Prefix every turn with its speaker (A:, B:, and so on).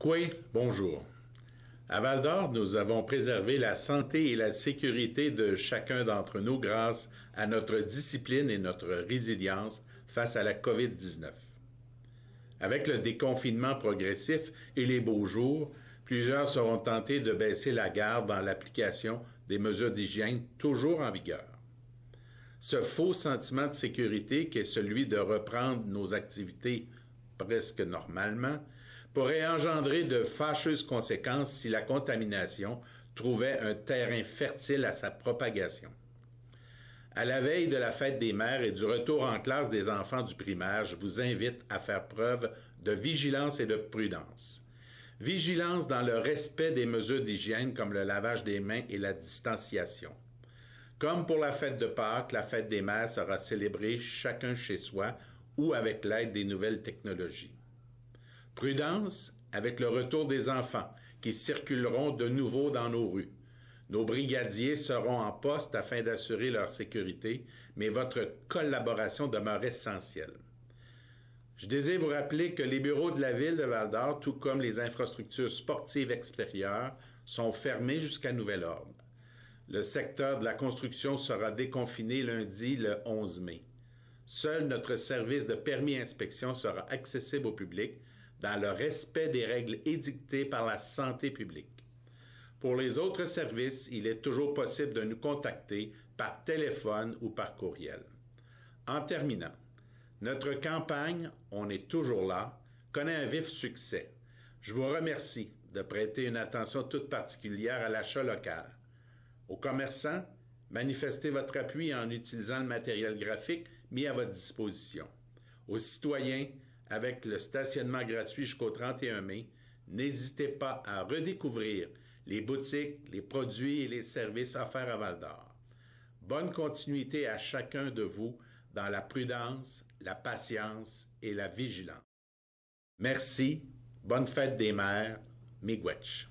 A: Coué, bonjour. À Val d'Or, nous avons préservé la santé et la sécurité de chacun d'entre nous grâce à notre discipline et notre résilience face à la COVID-19. Avec le déconfinement progressif et les beaux jours, plusieurs seront tentés de baisser la garde dans l'application des mesures d'hygiène toujours en vigueur. Ce faux sentiment de sécurité qui est celui de reprendre nos activités presque normalement pourrait engendrer de fâcheuses conséquences si la contamination trouvait un terrain fertile à sa propagation. À la veille de la fête des mères et du retour en classe des enfants du primaire, je vous invite à faire preuve de vigilance et de prudence. Vigilance dans le respect des mesures d'hygiène comme le lavage des mains et la distanciation. Comme pour la fête de Pâques, la fête des mères sera célébrée chacun chez soi ou avec l'aide des nouvelles technologies. Prudence avec le retour des enfants qui circuleront de nouveau dans nos rues. Nos brigadiers seront en poste afin d'assurer leur sécurité, mais votre collaboration demeure essentielle. Je désire vous rappeler que les bureaux de la ville de Val-d'Or, tout comme les infrastructures sportives extérieures, sont fermés jusqu'à nouvel ordre. Le secteur de la construction sera déconfiné lundi le 11 mai. Seul notre service de permis inspection sera accessible au public dans le respect des règles édictées par la santé publique. Pour les autres services, il est toujours possible de nous contacter par téléphone ou par courriel. En terminant, notre campagne On est toujours là connaît un vif succès. Je vous remercie de prêter une attention toute particulière à l'achat local. Aux commerçants, manifestez votre appui en utilisant le matériel graphique mis à votre disposition. Aux citoyens, avec le stationnement gratuit jusqu'au 31 mai, n'hésitez pas à redécouvrir les boutiques, les produits et les services offerts à Val d'Or. Bonne continuité à chacun de vous dans la prudence, la patience et la vigilance. Merci. Bonne fête des mères. Miigwech.